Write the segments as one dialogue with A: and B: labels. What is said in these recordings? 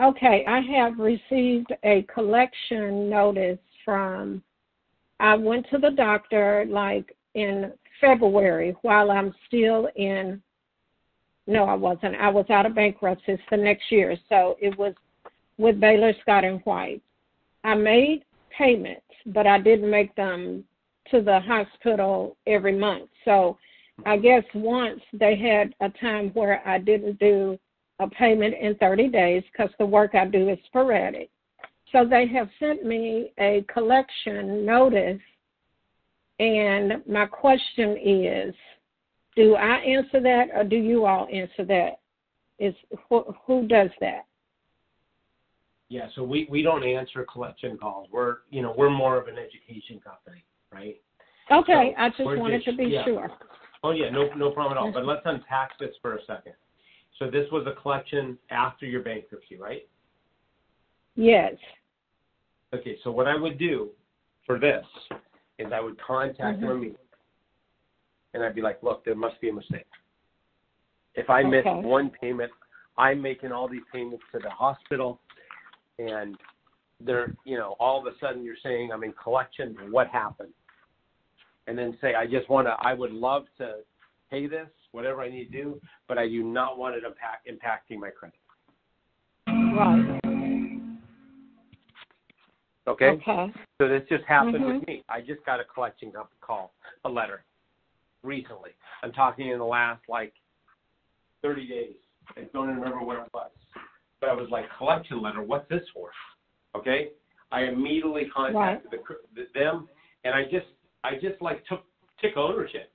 A: Okay, I have received a collection notice from. I went to the doctor like in February while I'm still in. No, I wasn't. I was out of bankruptcy the next year, so it was with Baylor Scott and White. I made payments, but I didn't make them to the hospital every month. So I guess once they had a time where I didn't do a payment in 30 days because the work I do is sporadic. So they have sent me a collection notice, and my question is, do I answer that or do you all answer that? Is who, who does that?
B: Yeah, so we, we don't answer collection calls. We're you know we're more of an education company, right?
A: Okay,
B: So
A: I just wanted
B: just-
A: to be
B: yeah.
A: sure.
B: Oh yeah, no no problem at all. But let's unpack this for a second. So this was a collection after your bankruptcy, right?
A: Yes.
B: Okay, so what I would do for this is I would contact them
A: Mhm.
B: immediately, and I'd be like, "Look, there must be a mistake. If I miss one payment, I'm making all these payments to the hospital, and they're, you know, all of a sudden you're saying I'm in collection. What happened?" And then say, "I just want to. I would love to pay this, whatever I need to do, but I do not want it impact, impacting my credit."
A: Right.
B: Okay.
A: Okay.
B: So this just happened
A: Mhm.
B: with me. I just got a collection call, a letter, recently. I'm talking in the last like 30 days. I don't even remember what it was, but I was like, collection letter. What's this for? Okay. I immediately contacted the, the, them, and I just, I just like took took ownership.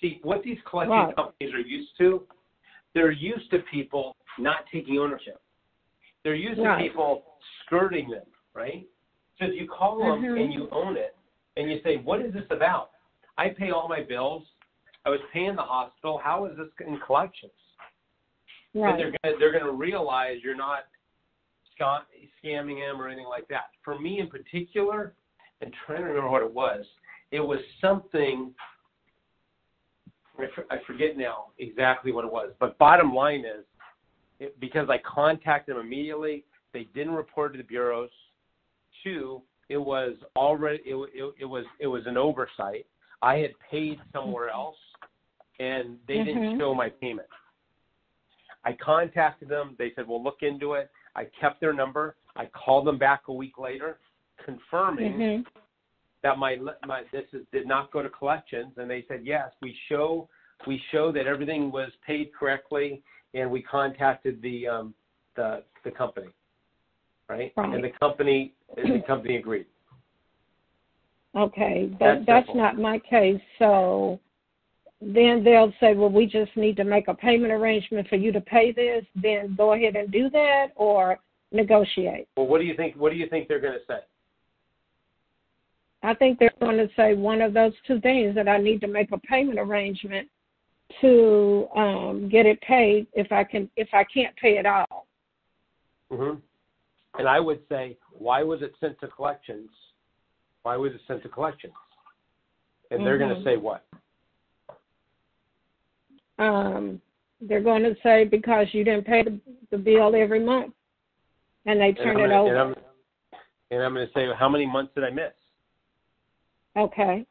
B: See what these collection
A: Right.
B: companies are used to. They're used to people not taking ownership. They're used
A: Right.
B: to people skirting them, right? So if you call them
A: Mhm.
B: and you own it, and you say, "What is this about? I pay all my bills. I was paying the hospital. How is this in collections?" But
A: Right.
B: they're gonna they're gonna realize you're not scamming them or anything like that. For me in particular, and trying to remember what it was, it was something. I forget now exactly what it was, but bottom line is, it, because I contacted them immediately, they didn't report to the bureaus. Two, it was already it, it, it was it was an oversight. I had paid somewhere else, and they didn't
A: Mhm.
B: show my payment. I contacted them. They said, "We'll look into it." I kept their number. I called them back a week later, confirming
A: Mhm.
B: That my my this is, did not go to collections, and they said yes. We show we show that everything was paid correctly, and we contacted the um, the the company, right?
A: Right.
B: And the company the company agreed.
A: Okay,
B: That's
A: that, that's
B: simple.
A: not my case. So then they'll say, well, we just need to make a payment arrangement for you to pay this. Then go ahead and do that or negotiate.
B: Well, what do you think? What do you think they're going to say?
A: I think they're going to say one of those two things that I need to make a payment arrangement to um, get it paid if I can if I can't pay it all.
B: hmm And I would say, why was it sent to collections? Why was it sent to collections? And they're going
A: Mhm.
B: to say what?
A: Um, they're going to say because you didn't pay the, the bill every month, and they
B: And
A: turn
B: I'm
A: it over.
B: And I'm, and I'm going to say, how many months did I miss?
A: Okay.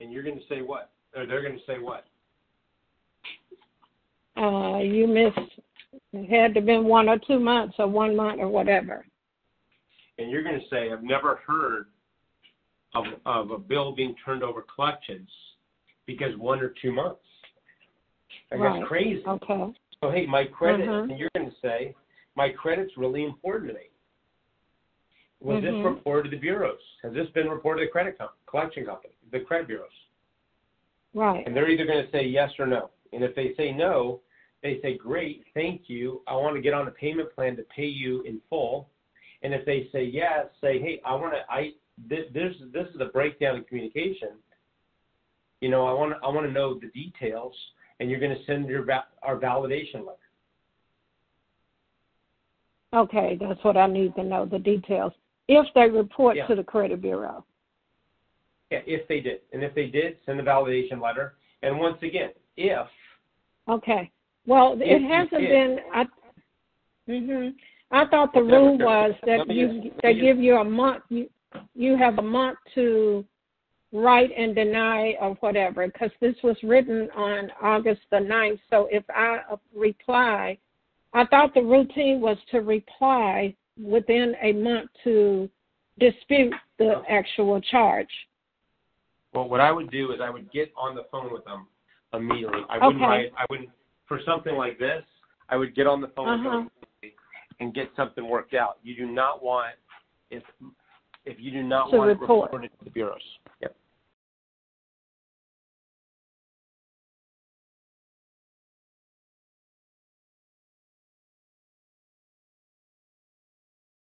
B: And you're going to say what? Or they're going to say what?
A: uh, you missed, it had to have been one or two months or one month or whatever.
B: And you're going to say, I've never heard of, of a bill being turned over collections because one or two months. Like,
A: Right.
B: That's crazy.
A: Okay.
B: So, hey, my credit,
A: Mhm.
B: and you're going to say, my credit's really important to me. Was this
A: Mhm.
B: reported to the bureaus? Has this been reported to the credit com- collection company, the credit bureaus?
A: Right.
B: And they're either going to say yes or no. And if they say no, they say, great, thank you. I want to get on a payment plan to pay you in full. And if they say yes, say, hey, I want to, I, this, this, this is a breakdown in communication. You know, I want to, I want to know the details, and you're going to send your our validation letter.
A: Okay, that's what I need to know, the details. If they report
B: Yeah.
A: to the credit bureau.
B: Yeah, if they did, and if they did, send the validation letter. And once again, if
A: Okay. Well,
B: If
A: it hasn't
B: did.
A: been. I, mhm. I thought the rule was that you
B: just-
A: they give you a month. You you have a month to write and deny or whatever. Because this was written on August the 9th. So if I reply, I thought the routine was to reply within a month to dispute the actual charge.
B: Well, what I would do is I would get on the phone with them immediately. I wouldn't
A: Okay.
B: write. I wouldn't for something like this. I would get on the phone with
A: Uh-huh.
B: them and get something worked out. You do not want if if you do not
A: To
B: want
A: report.
B: it reported to the bureaus.